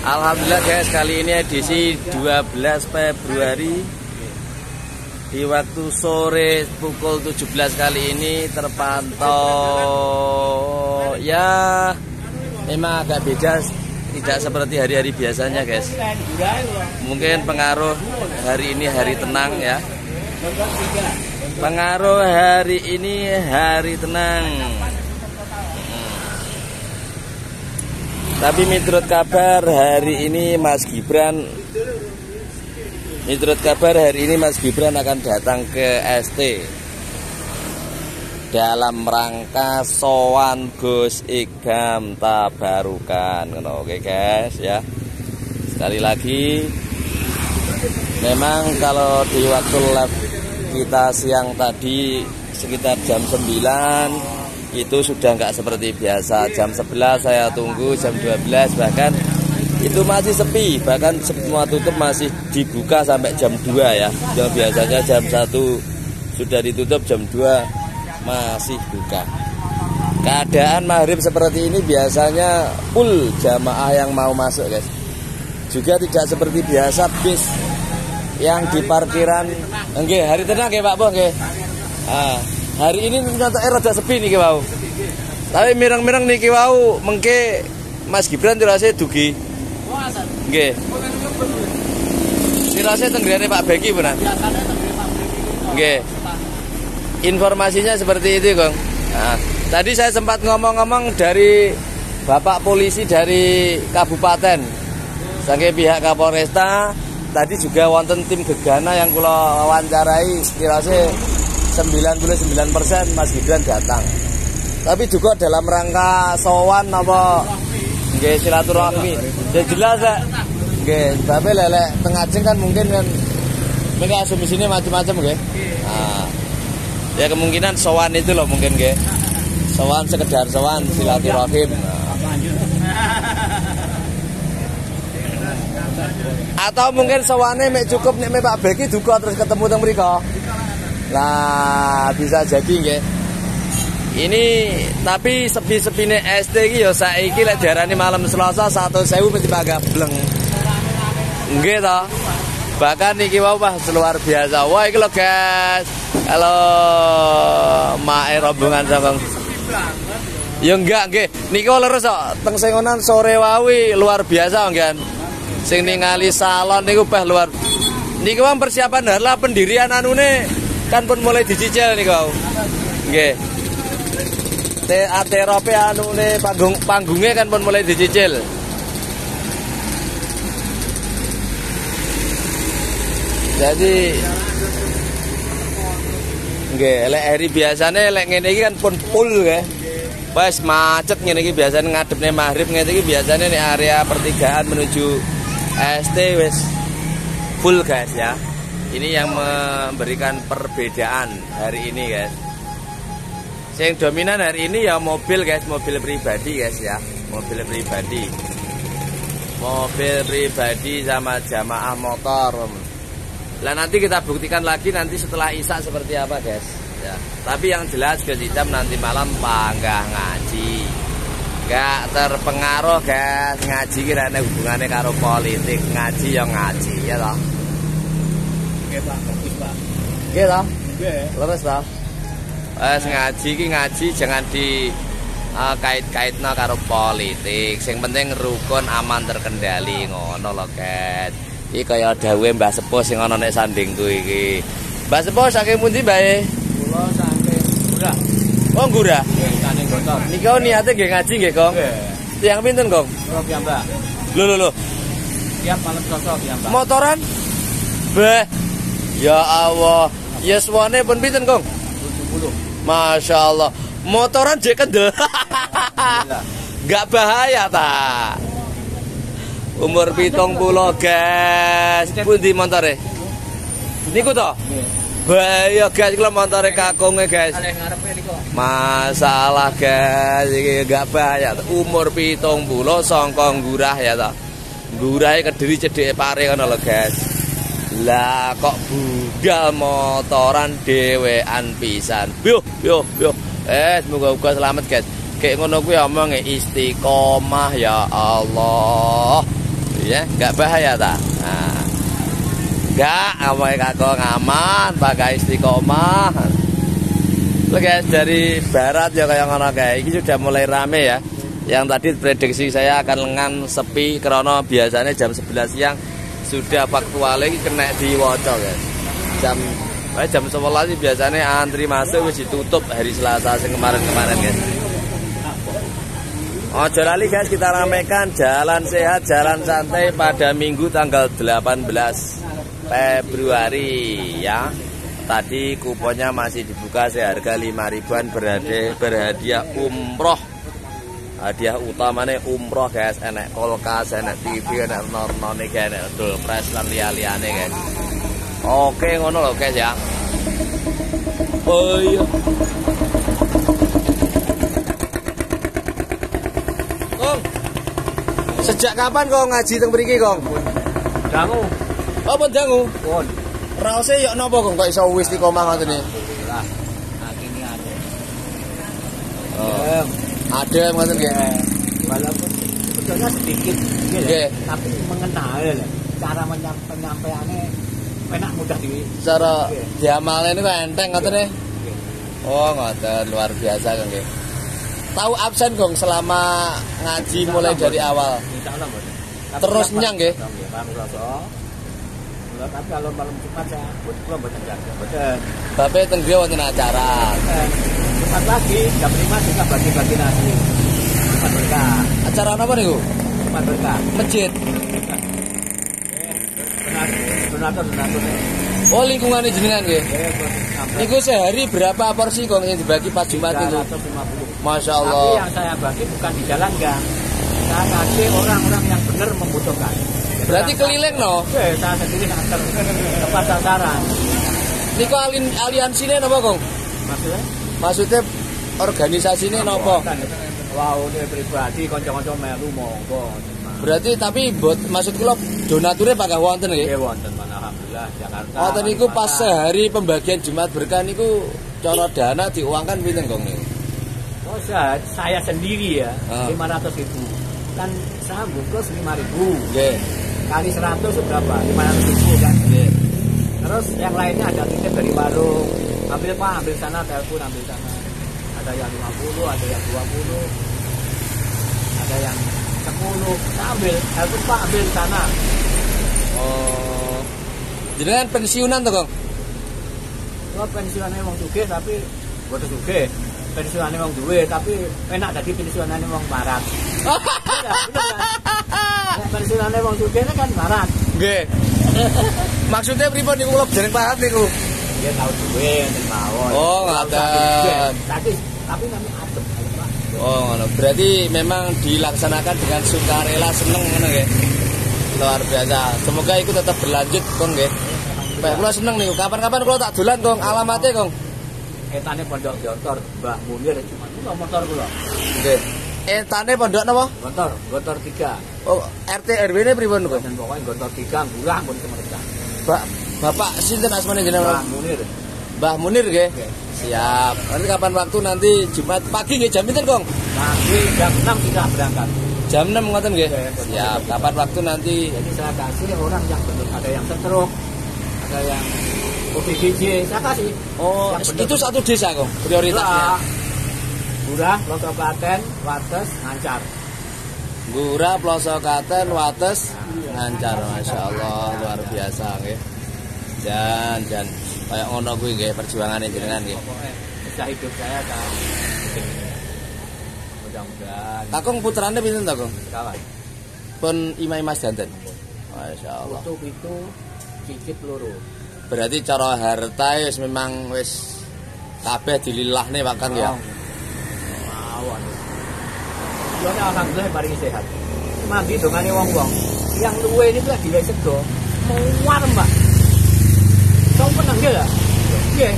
Alhamdulillah guys kali ini edisi 12 Februari. Di waktu sore pukul 17 kali ini terpantau. Ya memang agak beda tidak seperti hari-hari biasanya guys. Mungkin pengaruh hari ini hari tenang ya. Pengaruh hari ini hari tenang Tapi menurut kabar hari ini Mas Gibran Menurut kabar hari ini Mas Gibran akan datang ke ST Dalam rangka sowan Gus Igam Tabarukan. Oke guys ya. Sekali lagi Memang kalau di waktu live kita siang tadi sekitar jam 9 itu sudah nggak seperti biasa. Jam 11 saya tunggu jam 12 bahkan itu masih sepi. Bahkan semua tutup masih dibuka sampai jam 2 ya. Yang biasanya jam 1 sudah ditutup jam 2 masih buka. Keadaan maghrib seperti ini biasanya full jamaah yang mau masuk guys. Juga tidak seperti biasa bis yang di parkiran. Enggak hari tenang ya Pak Boh enggak ah Hari ini ternyata era rada sepi nih wau. Tapi mirang-mirang nih wau mengke Mas Gibran dirasa dugi. Nggih. Dirasa tenggriane Pak Beki benar. Nggih. Informasinya seperti itu, Kong. Nah, tadi saya sempat ngomong-ngomong dari Bapak polisi dari kabupaten. Sebagai pihak Kapolresta tadi juga wonten tim gegana yang kula wawancarai dirasa 99% Mas Gibran datang. Tapi juga dalam rangka sowan apa nggih silaturahmi. Ya jelas ya. Nggih, tapi lelek tengajeng kan mungkin kan mereka asumsi ini macam-macam nggih. Nah, ya kemungkinan sowan itu loh mungkin nggih. Sowan sekedar sowan silaturahim. Atau mungkin sowane mek cukup nek Pak Beki duka terus ketemu teng mriku. Lah bisa jadi nggih. Ini tapi sepi-sepine ST iki ya saiki lek diarani malam Selasa 1000 mesti agak bleng. Nggih to. Bahkan niki wau wah luar biasa. Wah iki lho guys. Halo mae rombongan sama Ya enggak nggih. Niki leres kok teng sengonan sore wawi luar biasa nggih. Sing ningali salon niku bah luar. Wong persiapan lah pendirian anune kan pun mulai dicicil nih kau. Nggih. Terope anu nih panggung panggungnya kan pun mulai dicicil. Jadi nggih lek hari biasanya lek ngene kan pun full nggih. Pas macet ngene iki biasanya ngadepne maghrib ngene iki biasanya nih area pertigaan menuju ST wes full guys ya ini yang memberikan perbedaan hari ini guys. Yang dominan hari ini ya mobil guys. Mobil pribadi guys ya. Mobil pribadi. Mobil pribadi sama jamaah motor. Lah nanti kita buktikan lagi nanti setelah isak seperti apa guys. Ya. Tapi yang jelas guys hitam nanti malam panggah ngaji. Gak terpengaruh guys. Ngaji kira hubungannya karo politik. Ngaji yang ngaji ya toh Nggih, Pak. Bagus, Pak. Nggih ta? Nggih. Leres ta? Wes ngaji ki ngaji jangan di uh, kait-kaitna karo politik. Sing penting rukun aman terkendali ngono lho, Guys. Iki kaya dawuhe Mbah Sepuh sing ana nek sandingku iki. Mbah Sepuh saking pundi, Mbah? Kula saking Gurah. Oh, Gurah. Nggih, saking Gontor. Nika niate nggih ngaji nggih, Kong? Nggih. Tiang pinten, Kong? Kula piyambak. Lho lho lho. Tiap malam Selasa piyambak. Motoran? Beh. Ya Allah. Suwane pun pinten, Kong? 70. Masya Allah. Motoran jek kendel. Gak bahaya ta. Umur pitung puluh guys. Pundi motore? Niku to? Bahaya guys kalau motore kakunge guys. Masalah guys iki gak bahaya. Umur pitung puluh songkong gurah ya ta. Gurahe kediri cedhek pare ngono lho guys. Lah kok budal motoran dhewean pisan. Yo yo yo. Eh semoga-moga selamat guys. Kayak ngono kuwi omong istiqomah ya Allah. ya nggak bahaya tak nah. nggak kamu kakak aman pakai istiqomah Lo guys dari barat ya kayak ngono kayak ini sudah mulai rame ya yang tadi prediksi saya akan lengan sepi karena biasanya jam 11 siang sudah faktual lagi kena di wocok guys jam eh, jam 11 biasanya antri masuk wis ditutup hari Selasa kemarin-kemarin guys Ojo lali guys kita ramekan jalan sehat jalan santai pada minggu tanggal 18 Februari ya. Tadi kuponnya masih dibuka seharga 5 ribuan berhadiah, berhadiah umroh. Hadiah utamanya umroh guys, enek kulkas, enek TV, enek nornone, enek dolpres lan liya-liyane guys. Oke ngono loh guys ya. Oh iya. Sejak kapan kau ngaji teng mriki, Kong? Dangu. Apa dangu? Pun. Raose yo napa Kong kok iso wis istiqomah ngoten iki? Lah. Nah, ini ada. Oh. Ada ngoten nggih. Walaupun sebetulnya sedikit Nggih. tapi mengenal ya. Cara penyampaiannya enak mudah di Cara Nggih. diamalne niku enteng ngoten. Nggih. Oh, ngoten luar biasa nggih. Tahu absen Kong selama ngaji mulai dari awal. Terus nyang, nggih? Nggih, Pak Muroso. Mula, Tapi kalau malam Jumat saya pun kula mboten jaga. Mboten. Bape teng griya wonten acara. Mboten. Jumat lagi jam 5 juga bagi-bagi nasi. Jumat berkah. Acara apa niku? Jumat berkah. Masjid. Donatur, donatur. Oh, lingkungan jenengan. Eh, sampai Niku sehari berapa porsi Kong yang dibagi pas Jumat itu? 350. Masya Tapi Allah. yang saya bagi bukan di jalan gang. Saya kasih orang-orang yang benar membutuhkan. Berarti keliling no? Oke, saya sendiri antar tepat sasaran. Niku alin aliansine napa, Kong? Maksudnya? Maksudnya organisasinya napa? Bukan. Wow, ini pribadi, konco-konco melu monggo. Berarti tapi buat maksud kula donaturnya pakai wonten Oke, nggih. wonten alhamdulillah Jakarta. Wonten niku pas sehari pembagian Jumat berkah niku cara dana diuangkan pinten, Kong niku? Oh, saya, saya sendiri ya, Ah. 500 ribu. Kan saya bungkus 5 ribu. Nggih. Kali 100 berapa? 500 ribu kan. Nggih. Terus yang lainnya ada titip dari warung. Ambil pak, ambil sana, telepon, ambil sana. Ada yang 50, ada yang 20. Ada yang 10. Saya ambil, telepon pak, ambil sana. Oh. Jenengan pensiunan to, Kong? Kalau pensiunannya wong sugih tapi boten sugih. Pensiunannya wong duwe tapi enak jadi pensiunannya wong barat. Pensiunannya wong sugih kan barat. Nggih. Maksudnya pripun niku kula jeneng paham niku? Dia tahu duwe nek mawon. Oh, duwe. Tapi tapi kami adem Pak. Oh, ngono. Berarti memang dilaksanakan dengan sukarela seneng ngono nggih. Luar biasa. Semoga itu tetap berlanjut, Kong nggih. Baik, kula seneng niku. Kapan-kapan kula tak dolan, Kong. Alamatnya, Kong. Etane pondok Jontor, Mbah Munir cuma kula motor kula. Nggih. Eh, tane pondok napa? Gontor, Gontor 3. Oh, RT RW ne pripun, Kong? Dan pokoknya Gontor 3 murah pun kemerdekaan. Pak, Bapak sinten asmane Mbah jenengan? Munir. Mbah Munir nggih. Siap. Nanti kapan waktu nanti Jumat pagi nggih jam pinten, Kong? Nanti jam 6 kita berangkat. Jam 6 ngoten nggih. Oke, betul. Siap. Kapan waktu nanti Jadi saya kasih orang yang betul ada yang stroke, ada yang ODGJ, saya kasih. Oh, itu satu desa, Kong. Prioritasnya. Murah, Lontong Klaten, Wates, Ngancar. Gura Ploso Katen Wates ngancar Masya Allah luar biasa nggih. Dan dan kayak ngono kuwi nggih perjuangan jenengan nggih. Pokoknya bisa hidup saya kan. Mudah-mudahan Kakung putrane pinten to, Kong? kawan. Pun imai Mas Danten. Masya Allah. Untuk itu cicit loro. Berarti cara harta wis memang wis kabeh dililahne Pak Kang ya. Mawon. Yo alhamdulillah paling sehat. Mandi dongane wong-wong. Yang luwe ini tuh dhewe sego. Muar, Mbak. Kau pernah nggak lah? Iya.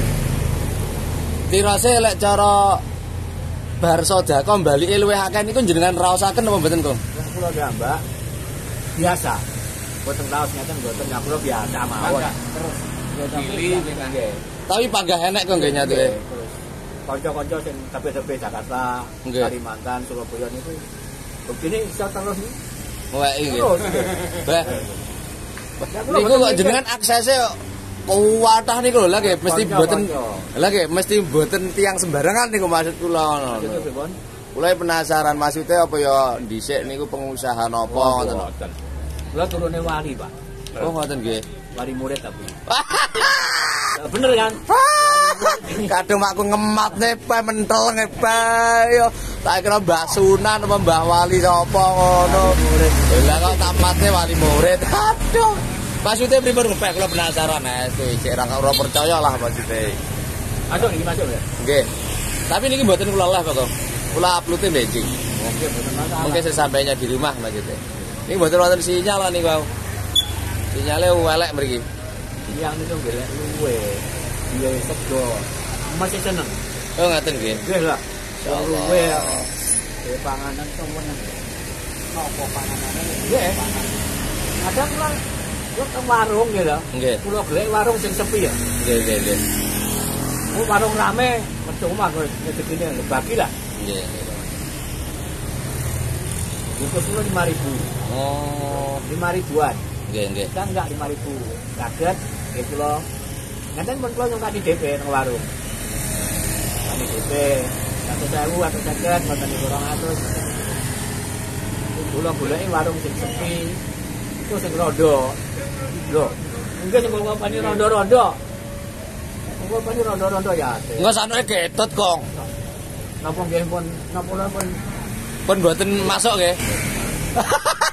Tirase lek cara bar sedekah balike luwih akeh niku jenengan raosaken apa mboten, Kong? Yang pulau gamba biasa. Boten laos ngeten boten nggak pulau biasa mawon. Terus pilih. Tapi panggah enek kok nggih nyatuke. Kanca-kanca sing tepe-tepe Jakarta, Nggih. Kalimantan, Surabaya niku begini iso terus nih. Ngeweki nggih. Terus. Bah, niku kok jenengan aksesnya kuwatah niku lho, lah nggih mesti mboten lah nggih mesti mboten tiang sembarangan niku maksud kula ngono. Kula penasaran maksudnya apa ya dhisik niku pengusaha napa ngoten. Kula turune wali, Pak. Oh ngoten nggih. Wali murid tapi. Ya, Bener kan? Kadung aku ngemat nih pe mentel ngepe yo. Tak kira Mbah Sunan apa Mbah Wali sapa ngono. Lah kok tamatnya wali murid. Aduh. Maksudnya pripun ngepe kula penasaran eh cek ra ora percaya lah maksudnya. Masuk iki masuk ya. Nggih. Tapi niki mboten kula live kok. Kula upload benjing. Boten masalah. Mungkin sesampainya di rumah maksudnya. Ini mboten wonten sinyal lah niku. Sinyalnya elek mriki. yang itu gelek luwe. Dia sego. Masih seneng. Oh ngaten nggih. Nggih lah. Ya. Luwe. Eh panganan temen. Nopo panganane? Nggih. Ada kula kula ke warung gitu. Nggih. Kula gelek warung sing sepi ya. Nggih nggih nggih. Oh, warung rame, percuma kok rezekine bagi lah. Nggih. nggih. Bungkus kula 5000. Oh, 5 ribuan. Nggih nggih. Kan enggak 5000. Kaget nggih kula. Ngeten pun kula nyong tadi DP nang warung. Tadi DP 100.000 atau seket, mboten niku 200. Kula goleki warung sing sepi. Itu sing rondo. Lho, mungkin sing kula pani rondo-rondo. Kula pani rondo-rondo ya. Enggak sanake ketut, Kong. Napa nggih pun napa pun Pun mboten masuk nggih.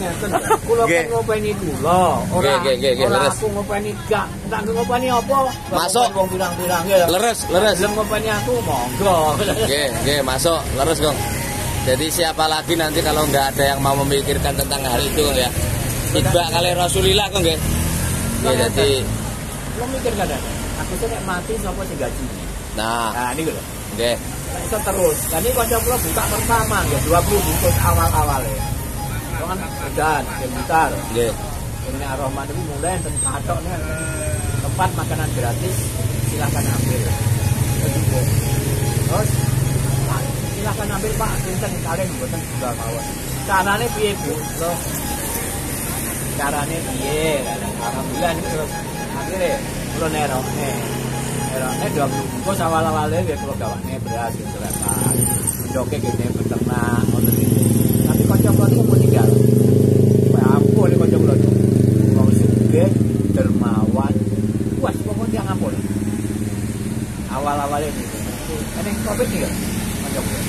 Ngeten. Kula ngopeni kula, ora ora aku ngopeni gak. Tak ngopeni apa? Masuk. Wong bilang-bilang ya. Leres, leres. Gelem ngopeni aku monggo. Nggih, nggih, masuk. Leres, Kong. Jadi siapa lagi nanti kalau nggak ada yang mau memikirkan tentang hal itu, Kong ya? Tiba kali Rasulillah, Kong nggih. Ya, jadi Kula mikir kadang. Aku sih mati sapa sing gaji. nah, Nah, niku lho. nggih. Terus. Ini kanca kula buka pertama ya 20 bungkus awal-awale. Kan edan, bentar. Nggih. Ini Ar-Rahman itu mulai patok nih, tempat makanan gratis silahkan ambil. Terus, silahkan ambil Pak, sinten kalian buatan juga mawon. Caranya piye bu? Loh, caranya piye? Alhamdulillah ini terus akhirnya kalau nerok nih dua puluh bungkus awal awalnya dia kalau gawat nih beras gitu lah Pak. Beternak, ngoten gitu. Tapi kocok-kocok mau tinggal. Wah, ampun ini kocok kula tuh. Wong sugih, dermawan. Wah, pokoknya yang ampun. Awal-awalnya gitu. Ini covid nih kan? Kula.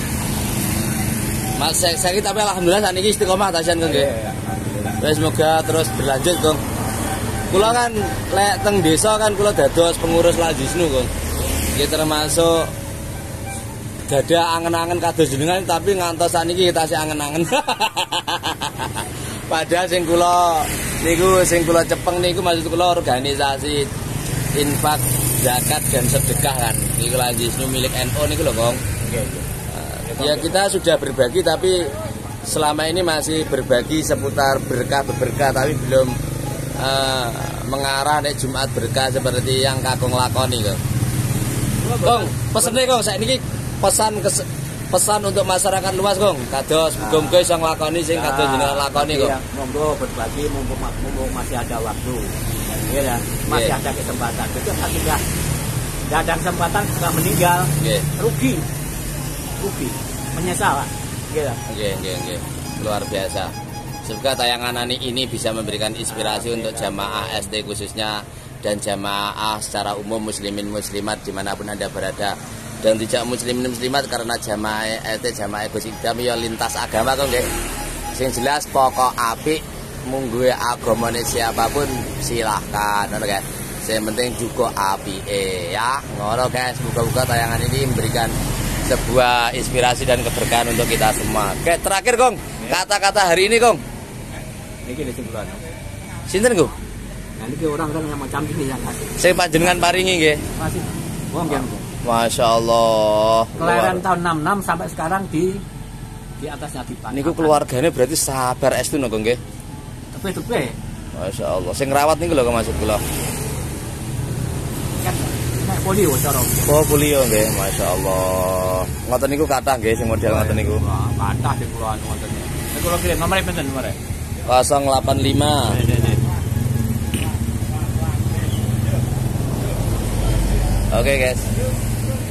Mas saya, saya tapi alhamdulillah saat ini istiqomah tasan Kong nggih. Ya semoga terus berlanjut, Kong. Kula kan lek teng desa kan kula dados pengurus Lajisnu, Kong. Iki termasuk dada angen-angen kados jenengan tapi ngantos saniki kita sih angen-angen. Padahal sing kula niku sing kula cepeng niku maksud kula organisasi infak, zakat dan sedekah kan. Niku Lajisnu milik NU niku lho, Kong. Ya kita sudah berbagi tapi selama ini masih berbagi seputar berkah berkah tapi belum eh, mengarah nek Jumat berkah seperti yang kakung lakoni kok. Kong, pesennya Kong saya ini pesan kes- pesan untuk masyarakat luas Kong. Kados muga-muga iso nglakoni sing kados jenengan lakoni kok. Iya, monggo berbagi mumpung masih ada waktu. Iya ya, masih Iya. ada kesempatan. Itu kan tidak tidak ada kesempatan sudah meninggal, Nggih, rugi, rugi, menyesal. Gitu. nggih, nggih, nggih. Luar biasa. Semoga tayangan ini ini bisa memberikan inspirasi untuk jamaah SD khususnya dan jamaah secara umum muslimin muslimat di mana pun anda berada dan tidak muslimin muslimat karena jamaah SD jamaah Gus Idam ya lintas agama kok nggih. Sing jelas pokok apik munggu agamane siapa pun silahkan ngono guys. Yang penting juga api ya. Ngono guys, buka-buka tayangan ini memberikan sebuah inspirasi dan keberkahan untuk kita semua. Oke, terakhir Kong, kata-kata hari ini Kong. Ini di sebulan. Sinten Kong? Nah, ini orang-orang yang macam ini kasih. Saya panjenengan paringi nggih. Masih. Wong yang Masya Allah. kelahiran tahun 66 sampai sekarang di di atasnya di Niku keluarganya berarti sabar estu no Kong nggih. Tepe-tepe. Masya Allah. Sing rawat niku lho maksud kula. Kan nek polio cara. Oh, polio nggih. Masya Allah. Ngoten niku kathah nggih sing model ngoten niku. Kathah di pulau anu ngoten. Nek kula kirim nomor pinten nomor? 085 Oke guys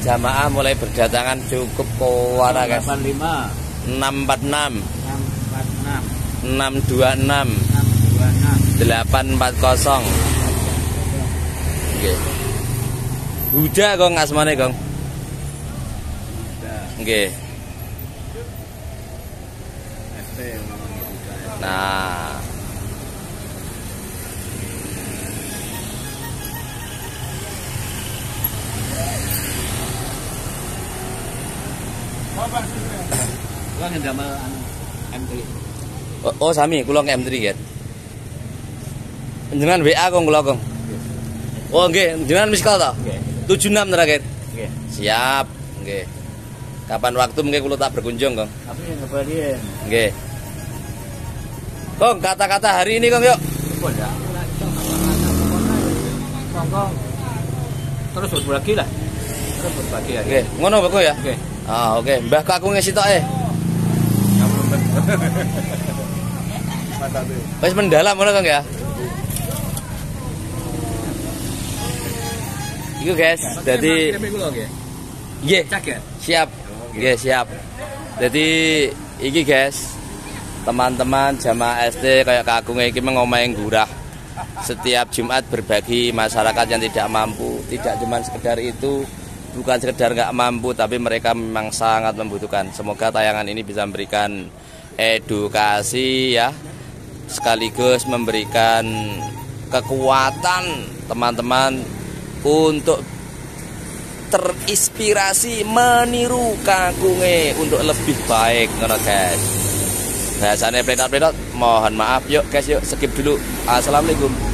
Jamaah mulai berdatangan cukup kuara guys 85 646 646 626 626 840 Oke Huda kong? Asmane kong Oke ST Nah. Anu M3 Oh, oh sami kula ke M3 kan. Jenengan WA kong kula kong. Oh nggih, jenengan miss call to? Nggih 76 terakhir. nggih Siap, nggih. Kapan waktu mungkin kula tak berkunjung, Kong. tapi ngebalien Nggih. Kong, kata-kata hari ini, Kong, yuk. Monggo terus berbagi lah terus berbagi ya Nggih, ngono Pak Kong, ya. Oke. Ah, oke. Mbah Kakung ngisi tok eh. Tuh. Wis mendalam ngono, Kong ya. Iku guys, jadi nggih, Cak ya? siap. Nggih, siap. Jadi iki guys, teman-teman jamaah SD kayak Kakung iki mengomahe gurah. Setiap Jumat berbagi masyarakat yang tidak mampu, tidak cuma sekedar itu, bukan sekedar nggak mampu, tapi mereka memang sangat membutuhkan. Semoga tayangan ini bisa memberikan edukasi ya, sekaligus memberikan kekuatan teman-teman untuk terinspirasi meniru kakunge untuk lebih baik ngono guys. Bahasane pledot-pledot mohon maaf yuk guys yuk skip dulu. Assalamualaikum.